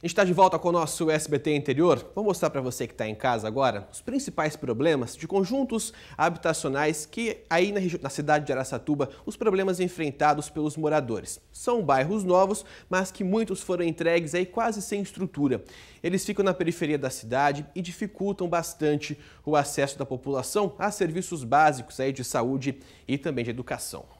Está de volta com o nosso SBT Interior. Vou mostrar para você que está em casa agora os principais problemas de conjuntos habitacionais que aí na, na, cidade de Araçatuba, os problemas enfrentados pelos moradores. São bairros novos, mas que muitos foram entregues aí quase sem estrutura. Eles ficam na periferia da cidade e dificultam bastante o acesso da população a serviços básicos aí de saúde e também de educação.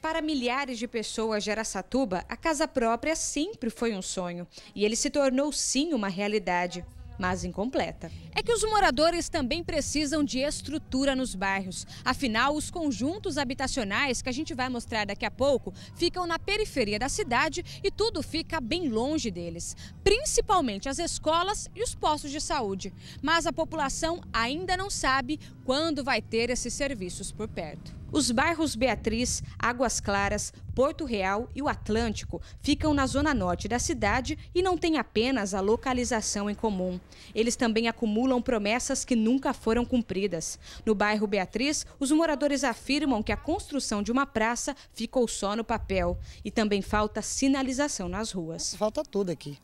Para milhares de pessoas de Aracatuba, a casa própria sempre foi um sonho e ele se tornou sim uma realidade mas incompleta. É que os moradores também precisam de estrutura nos bairros. Afinal, os conjuntos habitacionais que a gente vai mostrar daqui a pouco ficam na periferia da cidade e tudo fica bem longe deles, principalmente as escolas e os postos de saúde. Mas a população ainda não sabe quando vai ter esses serviços por perto. Os bairros Beatriz, Águas Claras, Porto Real e o Atlântico ficam na zona norte da cidade e não têm apenas a localização em comum. Eles também acumulam promessas que nunca foram cumpridas. No bairro Beatriz, os moradores afirmam que a construção de uma praça ficou só no papel e também falta sinalização nas ruas. Falta tudo aqui.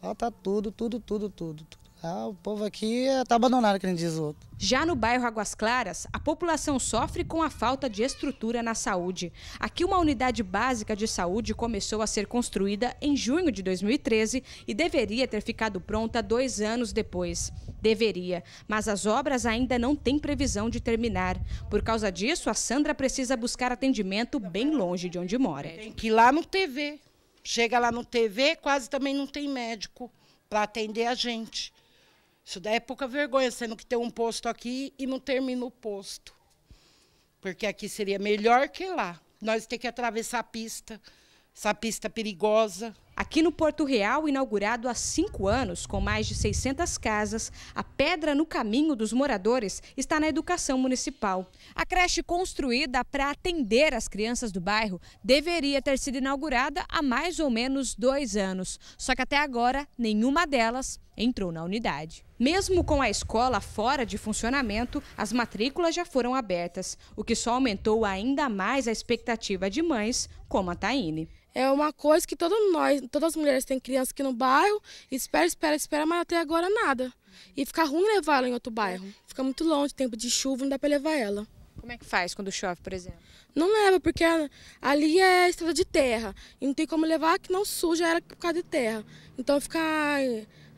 Falta tudo, tudo, tudo, tudo. Ah, o povo aqui está abandonado, que nem diz o outro. Já no bairro Águas Claras, a população sofre com a falta de estrutura na saúde. Aqui, uma unidade básica de saúde começou a ser construída em junho de 2013 e deveria ter ficado pronta dois anos depois. Deveria, mas as obras ainda não têm previsão de terminar. Por causa disso, a Sandra precisa buscar atendimento bem longe de onde mora. Tem que ir lá no TV. Chega lá no TV, quase também não tem médico para atender a gente. Isso daí é pouca vergonha, sendo que tem um posto aqui e não termina o posto. Porque aqui seria melhor que lá. Nós temos que atravessar a pista, essa pista perigosa. Aqui no Porto Real, inaugurado há cinco anos, com mais de 600 casas, a pedra no caminho dos moradores está na educação municipal. A creche construída para atender as crianças do bairro deveria ter sido inaugurada há mais ou menos dois anos. Só que até agora, nenhuma delas entrou na unidade. Mesmo com a escola fora de funcionamento, as matrículas já foram abertas, o que só aumentou ainda mais a expectativa de mães como a Taine é uma coisa que todos nós, todas as mulheres têm crianças aqui no bairro, espera, espera, espera, mas até agora nada. E fica ruim levar ela em outro bairro. Fica muito longe, tempo de chuva, não dá para levar ela. Como é que faz quando chove, por exemplo? Não leva, porque ali é estrada de terra. E não tem como levar que não suja, era por causa de terra. Então fica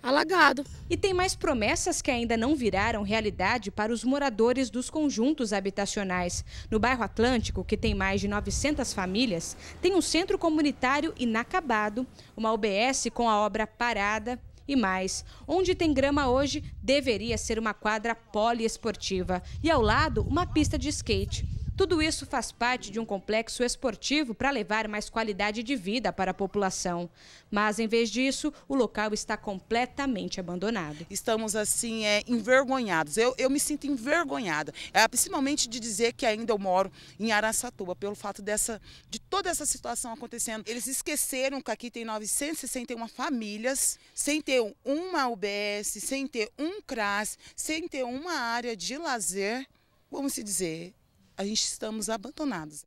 alagado. E tem mais promessas que ainda não viraram realidade para os moradores dos conjuntos habitacionais. No bairro Atlântico, que tem mais de 900 famílias, tem um centro comunitário inacabado, uma UBS com a obra parada e mais. Onde tem grama hoje, deveria ser uma quadra poliesportiva e ao lado, uma pista de skate. Tudo isso faz parte de um complexo esportivo para levar mais qualidade de vida para a população. Mas, em vez disso, o local está completamente abandonado. Estamos, assim, é, envergonhados. Eu, eu me sinto envergonhada, é, principalmente de dizer que ainda eu moro em Araçatuba, pelo fato dessa, de toda essa situação acontecendo. Eles esqueceram que aqui tem 961 famílias, sem ter uma UBS, sem ter um CRAS, sem ter uma área de lazer. Vamos se dizer, a gente estamos abandonados.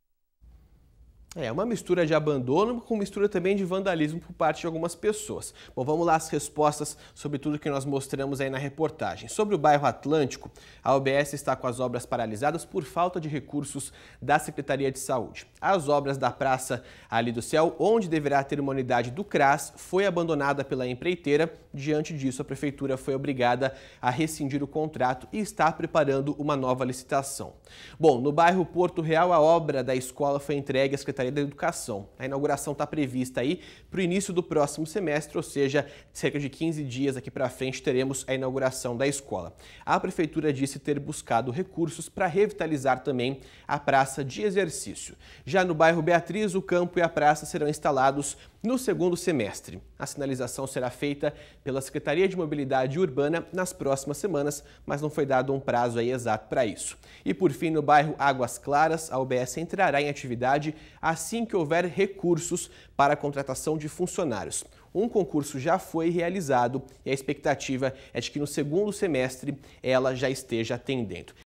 É uma mistura de abandono com mistura também de vandalismo por parte de algumas pessoas. Bom, vamos lá as respostas sobre tudo que nós mostramos aí na reportagem. Sobre o bairro Atlântico, a OBS está com as obras paralisadas por falta de recursos da Secretaria de Saúde. As obras da Praça Ali do Céu, onde deverá ter uma unidade do CRAS, foi abandonada pela empreiteira. Diante disso, a Prefeitura foi obrigada a rescindir o contrato e está preparando uma nova licitação. Bom, no bairro Porto Real, a obra da escola foi entregue à Secretaria Secretaria da Educação. A inauguração está prevista aí para o início do próximo semestre, ou seja, cerca de 15 dias aqui para frente teremos a inauguração da escola. A Prefeitura disse ter buscado recursos para revitalizar também a praça de exercício. Já no bairro Beatriz, o campo e a praça serão instalados no segundo semestre. A sinalização será feita pela Secretaria de Mobilidade Urbana nas próximas semanas, mas não foi dado um prazo aí exato para isso. E por fim, no bairro Águas Claras, a UBS entrará em atividade assim que houver recursos para a contratação de funcionários. Um concurso já foi realizado e a expectativa é de que no segundo semestre ela já esteja atendendo.